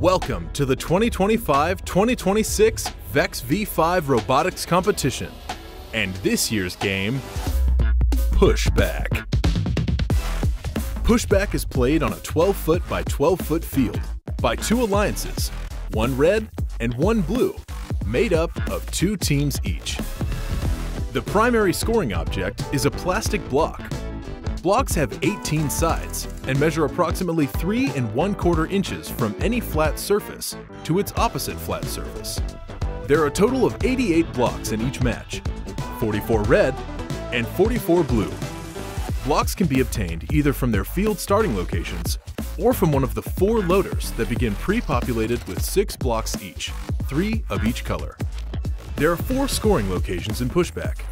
Welcome to the 2025-2026 VEX V5 Robotics Competition. And this year's game, Push Back. Pushback is played on a 12-foot by 12-foot field by two alliances, one red and one blue, made up of two teams each. The primary scoring object is a plastic block Blocks have 18 sides and measure approximately 3 and 1 quarter inches from any flat surface to its opposite flat surface. There are a total of 88 blocks in each match, 44 red and 44 blue. Blocks can be obtained either from their field starting locations or from one of the four loaders that begin pre-populated with six blocks each, three of each color. There are four scoring locations in Push Back,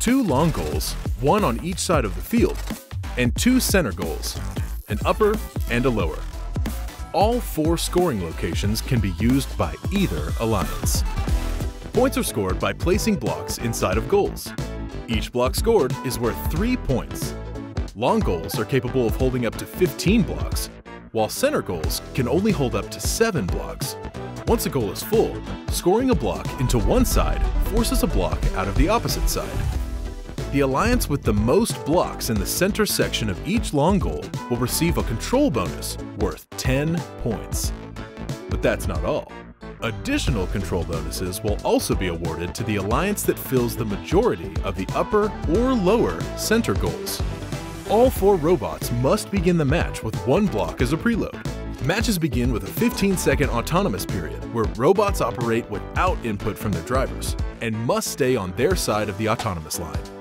two long goals, one on each side of the field, and two center goals, an upper and a lower. All four scoring locations can be used by either alliance. Points are scored by placing blocks inside of goals. Each block scored is worth 3 points. Long goals are capable of holding up to 15 blocks, while center goals can only hold up to 7 blocks. Once a goal is full, scoring a block into one side forces a block out of the opposite side. The alliance with the most blocks in the center section of each long goal will receive a control bonus worth 10 points. But that's not all. Additional control bonuses will also be awarded to the alliance that fills the majority of the upper or lower center goals. All four robots must begin the match with one block as a preload. Matches begin with a 15 second autonomous period where robots operate without input from their drivers and must stay on their side of the autonomous line.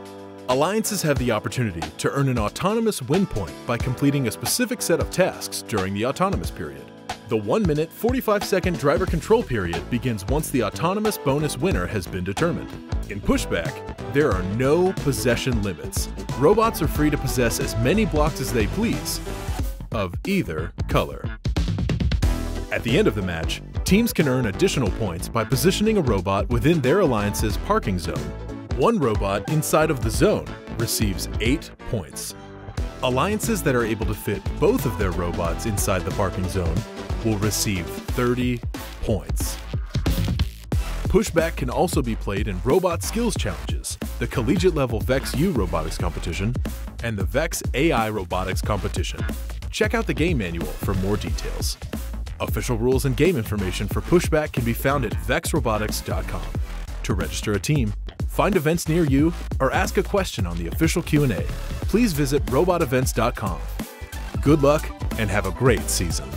Alliances have the opportunity to earn an autonomous win point by completing a specific set of tasks during the autonomous period. The 1 minute 45 second driver control period begins once the autonomous bonus winner has been determined. In Push Back, there are no possession limits. Robots are free to possess as many blocks as they please, of either color. At the end of the match, teams can earn additional points by positioning a robot within their alliance's parking zone one robot inside of the zone receives 8 points. Alliances that are able to fit both of their robots inside the parking zone will receive 30 points. Push Back can also be played in Robot Skills Challenges, the collegiate level VEX U Robotics Competition, and the VEX AI Robotics Competition. Check out the game manual for more details. Official rules and game information for Push Back can be found at vexrobotics.com. To register a team, find events near you, or ask a question on the official Q&A, please visit robotevents.com. Good luck and have a great season.